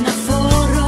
να φορώ.